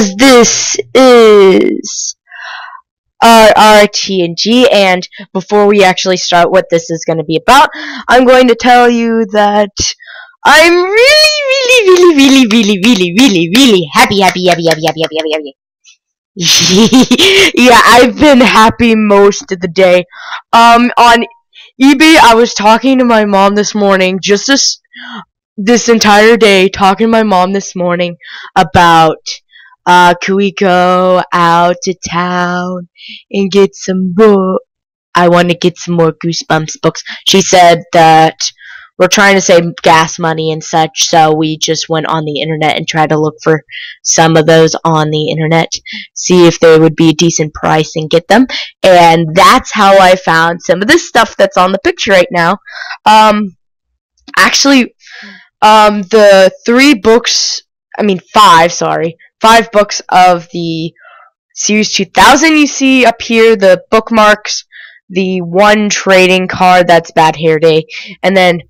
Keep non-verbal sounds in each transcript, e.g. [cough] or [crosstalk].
as this is RRTNG and before we actually start what this is going to be about, I'm going to tell you that I'm really, really, really, really, really, really, really, really happy, happy, happy, happy, happy, happy, happy, happy. [laughs] yeah, I've been happy most of the day. Um, on eBay, I was talking to my mom this morning, just this, this entire day, talking to my mom this morning about uh, can we go out to town and get some book? I want to get some more Goosebumps books. She said that we're trying to save gas money and such, so we just went on the internet and tried to look for some of those on the internet, see if they would be a decent price and get them. And that's how I found some of this stuff that's on the picture right now. Um, actually, um, the three books, I mean five, sorry, five books of the Series 2000 you see up here, the bookmarks, the one trading card that's Bad Hair Day, and then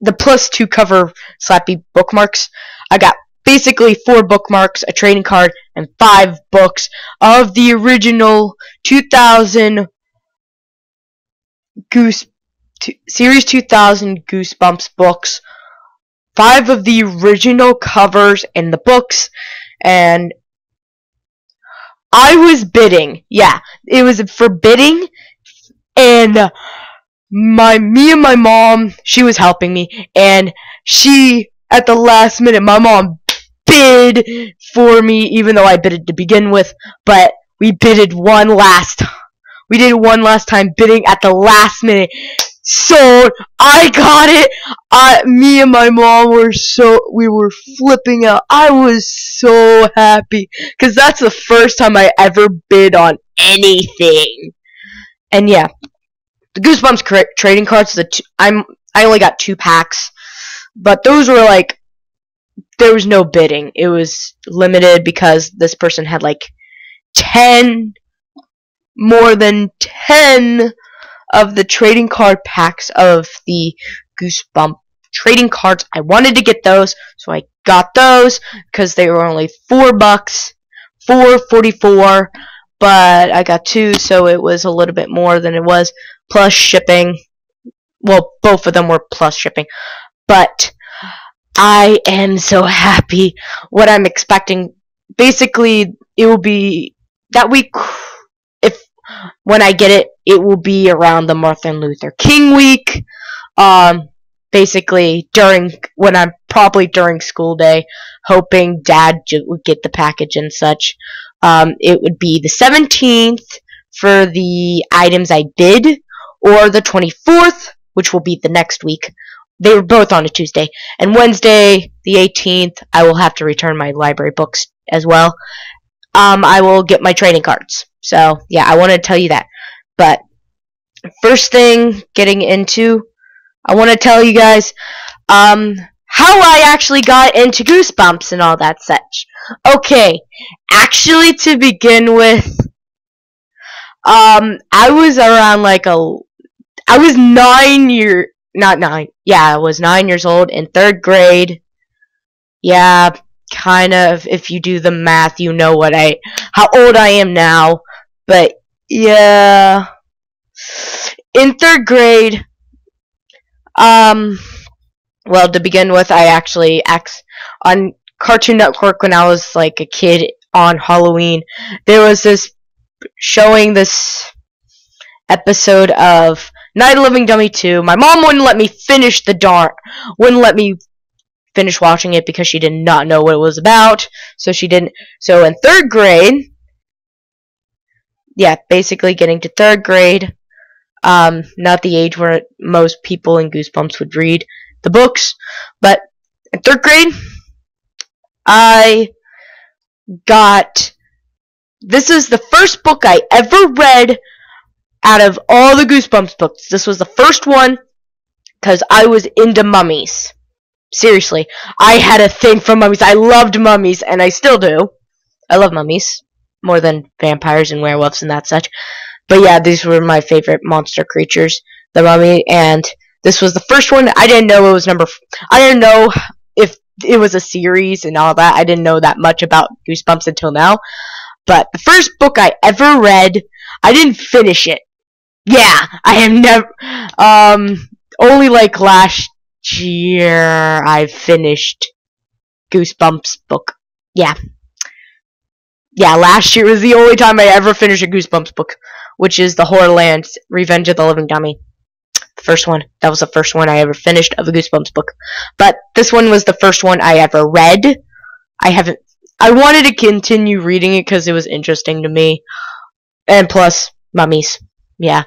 the plus two cover slappy bookmarks. I got basically four bookmarks, a trading card, and five books of the original 2000 Goose Series 2000 Goosebumps books five of the original covers in the books, and I was bidding. Yeah, it was for bidding, and my me and my mom, she was helping me, and she at the last minute, my mom bid for me, even though I bidded to begin with, but we bidded one last. We did one last time bidding at the last minute, sold. I got it. I, me and my mom were so, we were flipping out. I was so happy. Cause that's the first time I ever bid on anything. And yeah, the Goosebumps trading cards, the I'm, I only got two packs. But those were like, there was no bidding. It was limited because this person had like 10, more than 10 of the trading card packs of the Goosebump trading cards. I wanted to get those, so I got those because they were only four bucks, four forty-four. But I got two, so it was a little bit more than it was plus shipping. Well, both of them were plus shipping, but I am so happy. What I'm expecting, basically, it will be that week If when I get it, it will be around the Martin Luther King week. Um, basically during when I'm probably during school day, hoping Dad would get the package and such. Um, it would be the 17th for the items I did, or the 24th, which will be the next week. They were both on a Tuesday. And Wednesday, the 18th, I will have to return my library books as well. Um, I will get my trading cards. So, yeah, I want to tell you that. But, first thing getting into, I want to tell you guys um, how I actually got into Goosebumps and all that such. Okay, actually, to begin with, um, I was around like a, I was nine year, not nine, yeah, I was nine years old in third grade. Yeah, kind of. If you do the math, you know what I, how old I am now. But yeah, in third grade, um, well, to begin with, I actually ex on Cartoon Network when I was like a kid on Halloween. There was this showing this episode of Night of Living Dummy 2. My mom wouldn't let me finish the darn, wouldn't let me finish watching it because she did not know what it was about. So she didn't. So in third grade, yeah, basically getting to third grade. Um, not the age where most people in Goosebumps would read the books, but in third grade, I got. This is the first book I ever read out of all the Goosebumps books. This was the first one because I was into mummies. Seriously, I had a thing for mummies. I loved mummies, and I still do. I love mummies more than vampires and werewolves and that such. But yeah, these were my favorite monster creatures, the mummy, and this was the first one. I didn't know it was number. I didn't know if it was a series and all that. I didn't know that much about Goosebumps until now. But the first book I ever read, I didn't finish it. Yeah, I have never. Um, only like last year I finished Goosebumps book. Yeah. Yeah, last year was the only time I ever finished a Goosebumps book, which is the Horrorland Revenge of the Living Dummy. The first one. That was the first one I ever finished of a Goosebumps book. But this one was the first one I ever read. I haven't. I wanted to continue reading it because it was interesting to me. And plus, mummies. Yeah.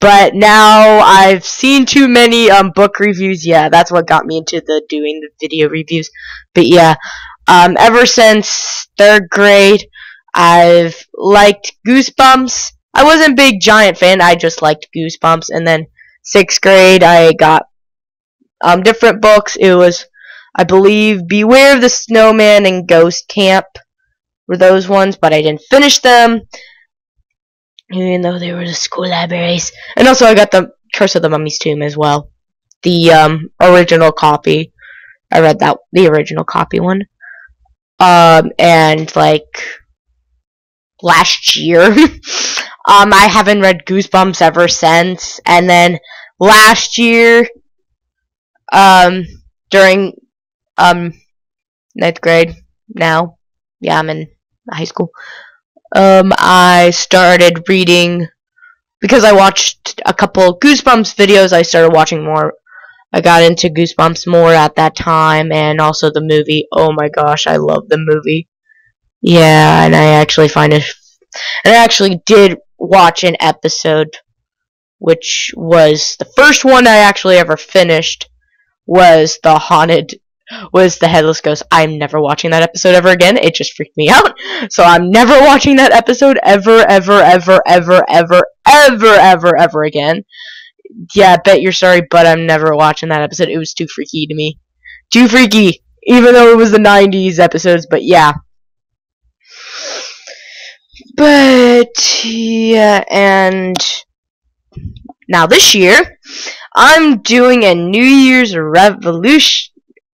But now I've seen too many um, book reviews. Yeah, that's what got me into the doing the video reviews. But yeah, um, ever since third grade, I've liked Goosebumps. I wasn't a big giant fan. I just liked Goosebumps. And then sixth grade, I got um, different books. It was, I believe, Beware of the Snowman and Ghost Camp were those ones, but I didn't finish them even though they were the school libraries. And also, I got the Curse of the Mummy's Tomb as well, the um, original copy. I read that the original copy one. Um, and like last year, [laughs] um, I haven't read Goosebumps ever since. And then last year, um, during um ninth grade, now, yeah, I'm in high school um, I started reading because I watched a couple Goosebumps videos. I started watching more. I got into Goosebumps more at that time, and also the movie. Oh my gosh, I love the movie. Yeah, and I actually find it. And I actually did watch an episode, which was the first one I actually ever finished. Was the haunted was the headless ghost. I'm never watching that episode ever again. It just freaked me out. So I'm never watching that episode ever, ever, ever, ever, ever, ever, ever, ever again. Yeah, bet you're sorry, but I'm never watching that episode. It was too freaky to me. Too freaky. Even though it was the 90s episodes, but yeah. But, yeah, and now this year, I'm doing a New Year's revolution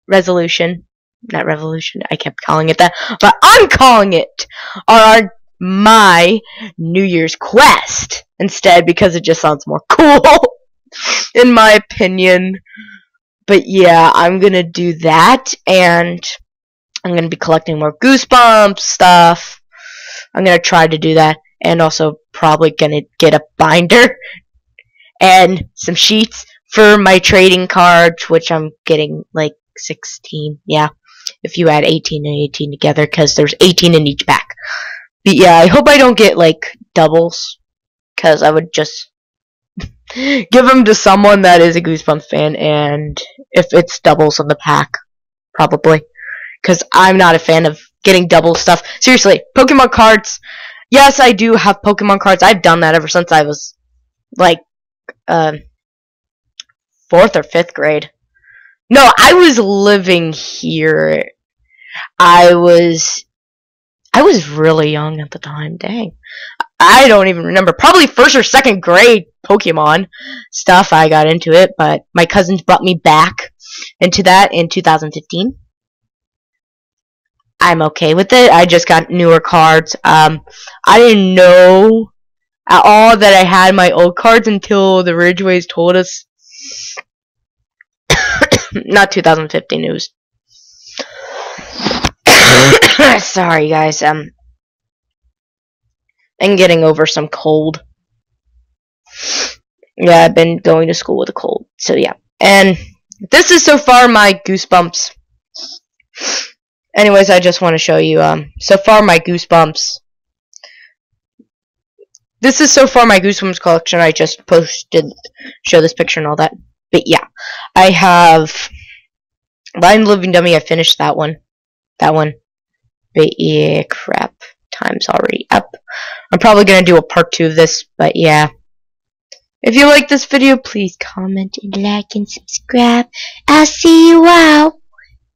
resolution. Not revolution. I kept calling it that, but I'm calling it our my New Year's quest instead because it just sounds more [laughs] cool, in my opinion. But yeah, I'm gonna do that, and I'm gonna be collecting more Goosebumps stuff. I'm gonna try to do that, and also probably gonna get a binder [laughs] and some sheets for my trading cards, which I'm getting like 16. Yeah, if you add 18 and 18 together, because there's 18 in each pack. But yeah, I hope I don't get like doubles, because I would just [laughs] give them to someone that is a Goosebumps fan, and if it's doubles in the pack, probably, because I'm not a fan of getting double stuff. Seriously, Pokemon cards. Yes, I do have Pokemon cards. I've done that ever since I was like um, fourth or fifth grade. No, I was living here. I was I was really young at the time. Dang. I don't even remember. Probably first or second grade Pokemon stuff I got into it, but my cousins brought me back into that in 2015. I'm okay with it. I just got newer cards. Um, I didn't know at all that I had my old cards until the Ridgeways told us [coughs] not 2015 news. [coughs] Sorry, guys. Um, I'm getting over some cold. Yeah, I've been going to school with a cold. So yeah, and this is so far my goosebumps. Anyways, I just want to show you. Um, so far my goosebumps. This is so far my goosebumps collection. I just posted, show this picture and all that. But yeah, I have Lion Living Dummy. I finished that one. That one. But yeah, crap. Time's already up. I'm probably going to do a part two of this, but yeah. If you like this video, please comment and like and subscribe. I'll see you all